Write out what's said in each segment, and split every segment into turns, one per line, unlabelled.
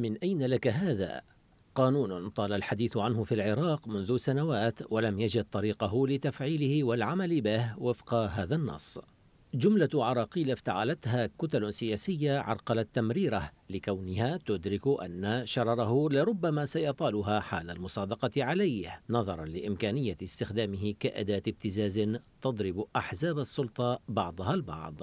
من أين لك هذا؟ قانون طال الحديث عنه في العراق منذ سنوات ولم يجد طريقه لتفعيله والعمل به وفق هذا النص جملة عراقيل افتعلتها كتل سياسية عرقلت تمريره لكونها تدرك أن شرره لربما سيطالها حال المصادقة عليه نظرا لإمكانية استخدامه كأداة ابتزاز تضرب أحزاب السلطة بعضها البعض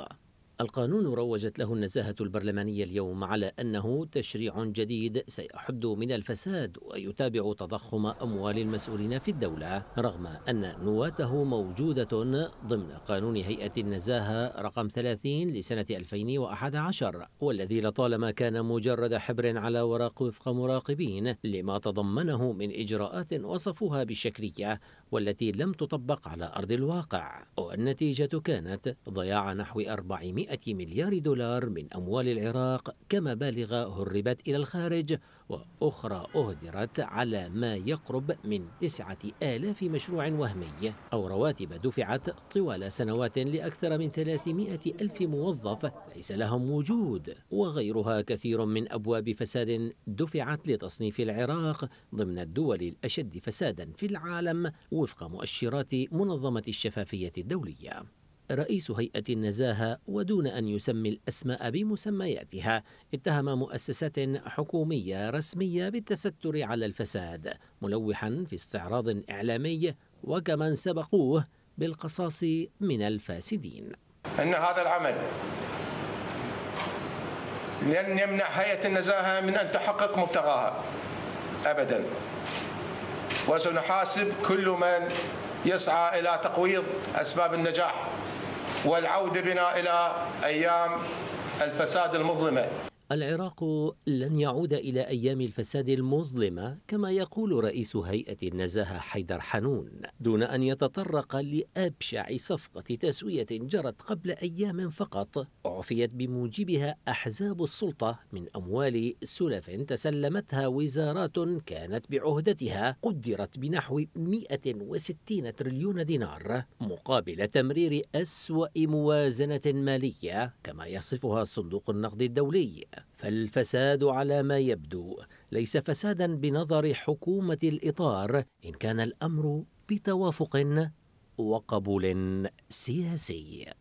القانون روجت له النزاهة البرلمانية اليوم على أنه تشريع جديد سيحد من الفساد ويتابع تضخم أموال المسؤولين في الدولة رغم أن نواته موجودة ضمن قانون هيئة النزاهة رقم 30 لسنة 2011 والذي لطالما كان مجرد حبر على ورق وفق مراقبين لما تضمنه من إجراءات وصفوها بالشكلية والتي لم تطبق على أرض الواقع. والنتيجة كانت ضياع نحو 400 مليار دولار من أموال العراق كمبالغ هربت إلى الخارج وأخرى أهدرت على ما يقرب من تسعة آلاف مشروع وهمي أو رواتب دفعت طوال سنوات لأكثر من 300 ألف موظف ليس لهم وجود وغيرها كثير من أبواب فساد دفعت لتصنيف العراق ضمن الدول الأشد فسادا في العالم وفق مؤشرات منظمة الشفافية الدولية. رئيس هيئة النزاهة ودون أن يسمي الأسماء بمسمياتها اتهم مؤسسات حكومية رسمية بالتستر على الفساد ملوحا في استعراض إعلامي وكمن سبقوه بالقصاص من الفاسدين.
أن هذا العمل لن يمنع هيئة النزاهة من أن تحقق مبتغاها أبدا. وسنحاسب كل من يسعى إلى تقويض أسباب النجاح. والعودة بنا إلى أيام الفساد المظلمة.
العراق لن يعود إلى أيام الفساد المظلمة كما يقول رئيس هيئة النزاهة حيدر حنون دون أن يتطرق لأبشع صفقة تسوية جرت قبل أيام فقط. أعفيت بموجبها أحزاب السلطة من أموال سلف تسلمتها وزارات كانت بعهدتها قدرت بنحو 160 تريليون دينار مقابل تمرير أسوأ موازنة مالية كما يصفها صندوق النقد الدولي. فالفساد على ما يبدو. ليس فسادا بنظر حكومة الإطار إن كان الأمر بتوافق وقبول سياسي.